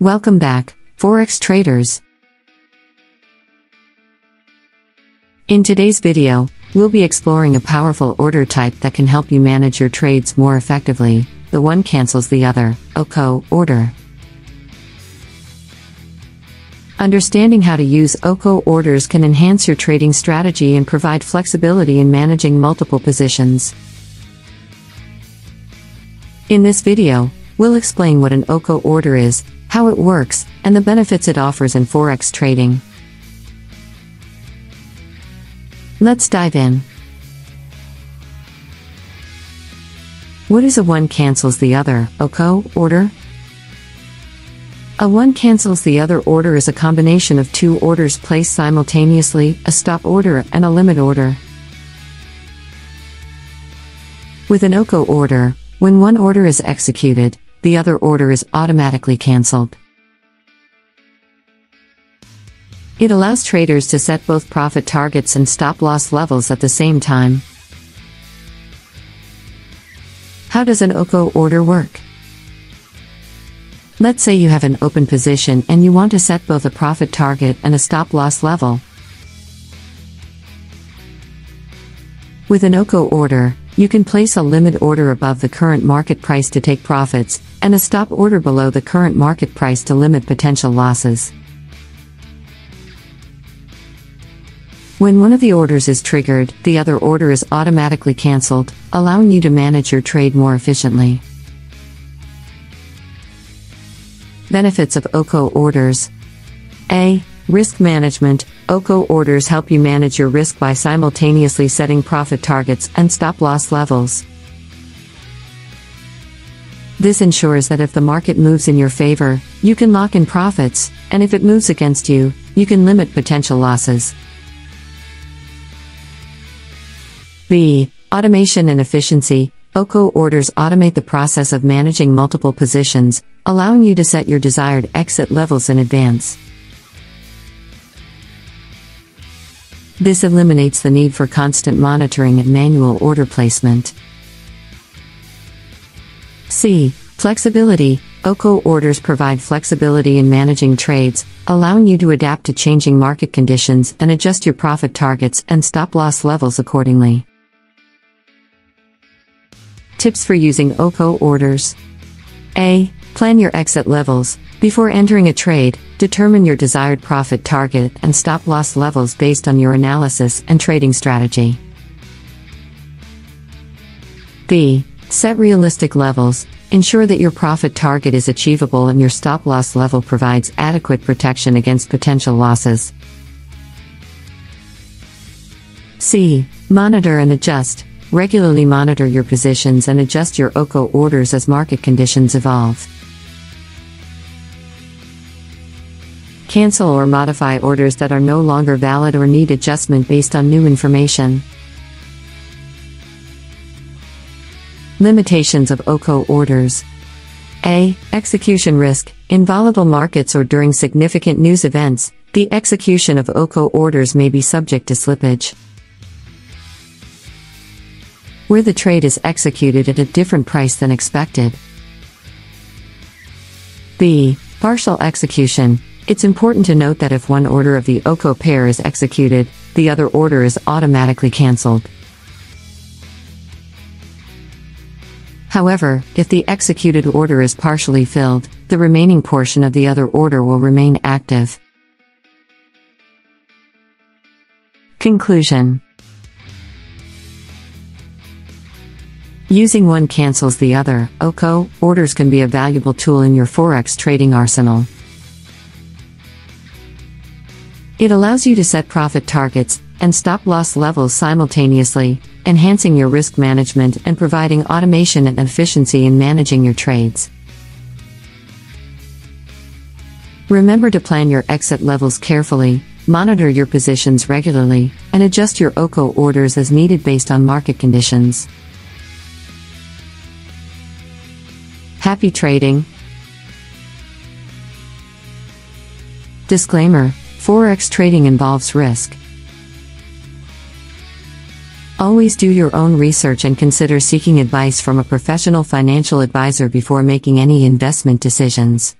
Welcome back, Forex traders. In today's video, we'll be exploring a powerful order type that can help you manage your trades more effectively. The one cancels the other, OCO order. Understanding how to use OCO orders can enhance your trading strategy and provide flexibility in managing multiple positions. In this video, we'll explain what an OCO order is, how it works, and the benefits it offers in Forex trading. Let's dive in. What is a one cancels the other, OCO, order? A one cancels the other order is a combination of two orders placed simultaneously, a stop order and a limit order. With an OCO order, when one order is executed, the other order is automatically cancelled. It allows traders to set both profit targets and stop loss levels at the same time. How does an OCO order work? Let's say you have an open position and you want to set both a profit target and a stop loss level. With an OCO order, you can place a limit order above the current market price to take profits, and a stop order below the current market price to limit potential losses. When one of the orders is triggered, the other order is automatically cancelled, allowing you to manage your trade more efficiently. Benefits of OCO orders A. Risk management OCO orders help you manage your risk by simultaneously setting profit targets and stop loss levels. This ensures that if the market moves in your favor, you can lock in profits, and if it moves against you, you can limit potential losses. B. Automation and efficiency. OCO orders automate the process of managing multiple positions, allowing you to set your desired exit levels in advance. This eliminates the need for constant monitoring and manual order placement. C. Flexibility. OCO orders provide flexibility in managing trades, allowing you to adapt to changing market conditions and adjust your profit targets and stop loss levels accordingly. Tips for using OCO orders A. Plan your exit levels. Before entering a trade, determine your desired profit target and stop loss levels based on your analysis and trading strategy. B. Set realistic levels. Ensure that your profit target is achievable and your stop loss level provides adequate protection against potential losses. C. Monitor and adjust. Regularly monitor your positions and adjust your OCO orders as market conditions evolve. Cancel or modify orders that are no longer valid or need adjustment based on new information. Limitations of OCO orders. A. Execution risk. In volatile markets or during significant news events, the execution of OCO orders may be subject to slippage. Where the trade is executed at a different price than expected. B. Partial execution. It's important to note that if one order of the OCO pair is executed, the other order is automatically cancelled. However, if the executed order is partially filled, the remaining portion of the other order will remain active. Conclusion Using one cancels the other, OCO, orders can be a valuable tool in your Forex trading arsenal. It allows you to set profit targets and stop loss levels simultaneously, enhancing your risk management and providing automation and efficiency in managing your trades. Remember to plan your exit levels carefully, monitor your positions regularly, and adjust your OCO orders as needed based on market conditions. Happy trading! Disclaimer Forex trading involves risk. Always do your own research and consider seeking advice from a professional financial advisor before making any investment decisions.